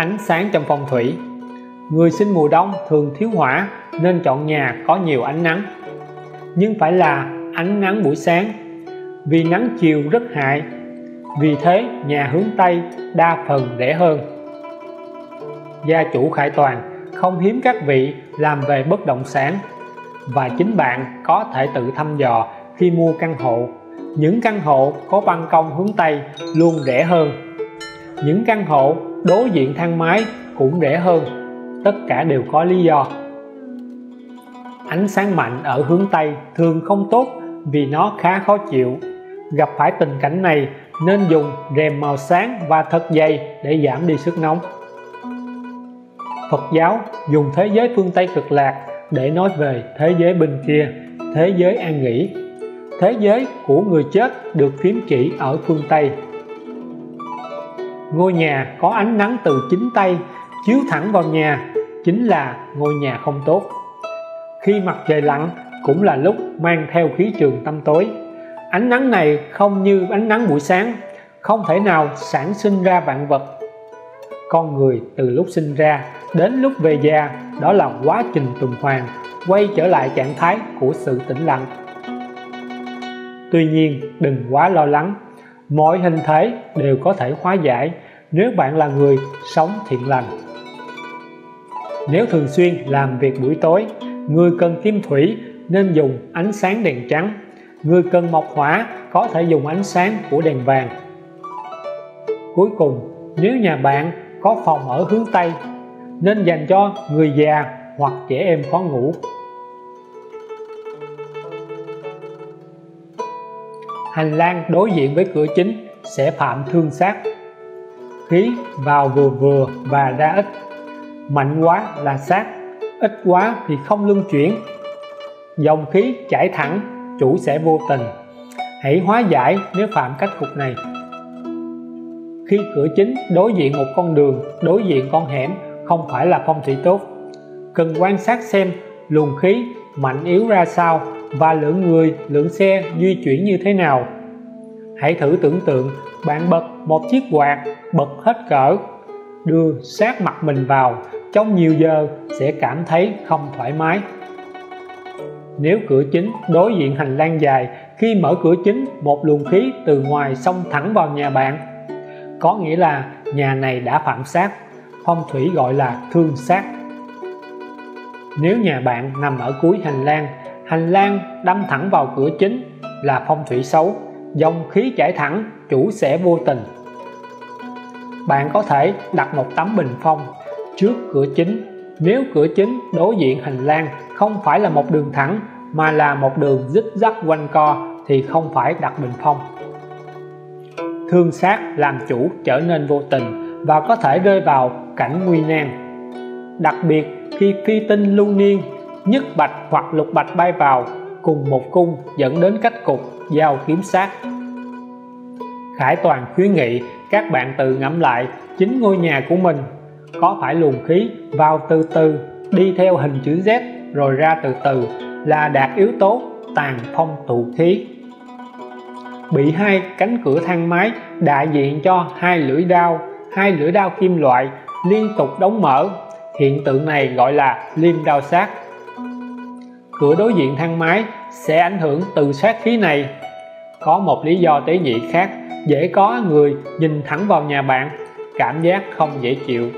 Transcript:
ánh sáng trong phong thủy. Người sinh mùa đông thường thiếu hỏa nên chọn nhà có nhiều ánh nắng. Nhưng phải là ánh nắng buổi sáng, vì nắng chiều rất hại. Vì thế, nhà hướng Tây đa phần rẻ hơn. Gia chủ Khải Toàn không hiếm các vị làm về bất động sản, và chính bạn có thể tự thăm dò khi mua căn hộ. Những căn hộ có ban công hướng Tây luôn rẻ hơn. Những căn hộ đối diện thang máy cũng rẻ hơn. Tất cả đều có lý do. Ánh sáng mạnh ở hướng Tây thường không tốt vì nó khá khó chịu. Gặp phải tình cảnh này, nên dùng rèm màu sáng và thật dày để giảm đi sức nóng. Phật giáo dùng thế giới phương Tây cực lạc để nói về thế giới bên kia, thế giới an nghỉ. Thế giới của người chết được phím chỉ ở phương Tây ngôi nhà có ánh nắng từ chính tay, chiếu thẳng vào nhà, chính là ngôi nhà không tốt. Khi mặt trời lặn, cũng là lúc mang theo khí trường tâm tối. Ánh nắng này không như ánh nắng buổi sáng, không thể nào sản sinh ra vạn vật. Con người từ lúc sinh ra đến lúc về già, đó là quá trình tuần hoàn, quay trở lại trạng thái của sự tĩnh lặng. Tuy nhiên, đừng quá lo lắng. Mọi hình thể đều có thể hóa giải nếu bạn là người sống thiện lành, nếu thường xuyên làm việc buổi tối, người cần kim thủy nên dùng ánh sáng đèn trắng. Người cần mộc hỏa có thể dùng ánh sáng của đèn vàng. Cuối cùng, nếu nhà bạn có phòng ở hướng Tây, nên dành cho người già hoặc trẻ em khó ngủ. Hành lang đối diện với cửa chính sẽ phạm thương sát khí vào vừa vừa và ra ít. Mạnh quá là sát, ít quá thì không luân chuyển. Dòng khí chảy thẳng, chủ sẽ vô tình. Hãy hóa giải nếu phạm cách cục này. Khi cửa chính đối diện một con đường, đối diện con hẻm, không phải là phong thủy tốt. Cần quan sát xem luồng khí mạnh yếu ra sao và lượng người, lượng xe di chuyển như thế nào hãy thử tưởng tượng bạn bật một chiếc quạt, bật hết cỡ, đưa sát mặt mình vào, trong nhiều giờ sẽ cảm thấy không thoải mái. Nếu cửa chính đối diện hành lang dài, khi mở cửa chính, một luồng khí từ ngoài xông thẳng vào nhà bạn. Có nghĩa là nhà này đã phạm sát, phong thủy gọi là thương sát nếu nhà bạn nằm ở cuối hành lang hành lang đâm thẳng vào cửa chính là phong thủy xấu dòng khí chảy thẳng, chủ sẽ vô tình. Bạn có thể đặt một tấm bình phong trước cửa chính. Nếu cửa chính đối diện hành lang không phải là một đường thẳng, mà là một đường dích dắt quanh co, thì không phải đặt bình phong. Thương sát làm chủ trở nên vô tình và có thể rơi vào cảnh nguy nan. Đặc biệt khi phi tinh lưu niên nhất bạch hoặc lục bạch bay vào cùng một cung dẫn đến cách cục, giao kiếm sát. Khải Toàn khuyến nghị các bạn tự ngẫm lại chính ngôi nhà của mình. Có phải luồng khí vào từ từ, đi theo hình chữ Z, rồi ra từ từ là đạt yếu tố tàn phong tụ khí. Bị hai cánh cửa thang máy đại diện cho hai lưỡi đao, hai lưỡi đao kim loại liên tục đóng mở. Hiện tượng này gọi là liêm đao sát cửa đối diện thang máy sẽ ảnh hưởng từ sát khí này. Có một lý do tế nhị khác, dễ có người nhìn thẳng vào nhà bạn, cảm giác không dễ chịu.